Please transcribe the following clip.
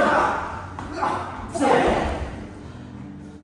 Israel.